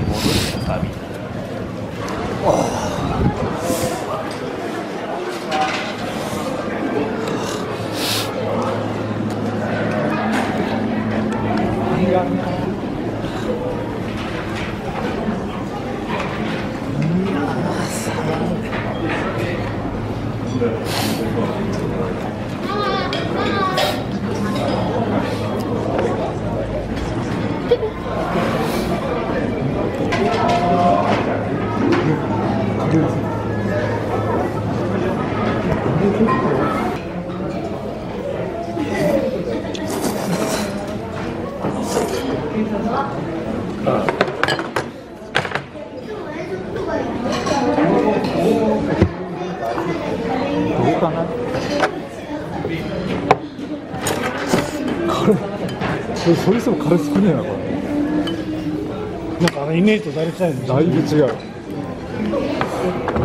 に戻ってるかみんな。Yeah. どうかな？これそれそれそもカレー少ねえなこれなんかあのイメージとだいぶ違うだいぶ違う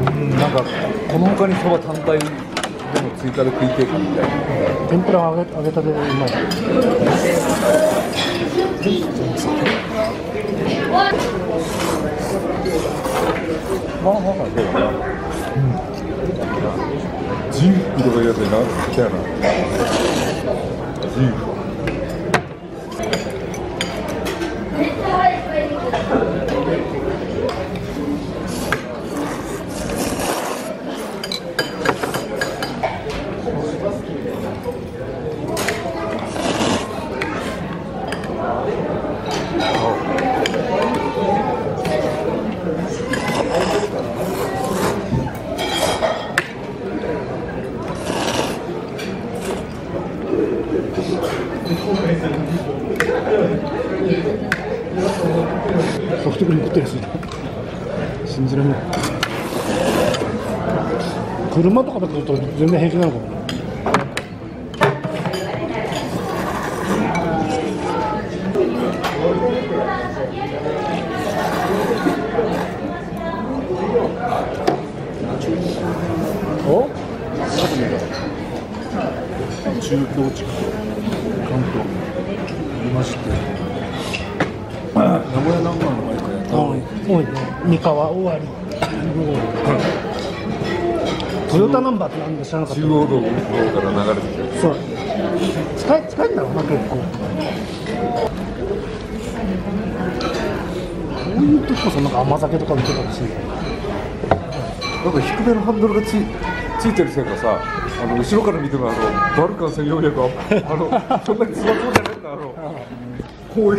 うんなんかこの他にそば単体でも追加で食いてえかみたいな。天ぷら揚げ揚げたてでうまい。まあまあまあそうだなうん。ジンクとかいうやつになってたよなジンク Thank you. ソフトクリーム食ってる。し信じられない。車とかだと全然平気なのかも。ねお？中京地区いまして。名古屋ナンバーのバイクやった。多い多いね。三河尾張トヨタナンバーってなんで知らなかった。中央道の方から流れてきてそう。近い近いんだろうな結構。こういう時こそなんか甘酒とか見てたりするなんか低めのハンドルがついついてるせいかさあの後ろから見てもあのバルカン1400はあのそんなにつらそうじゃないんだあのこう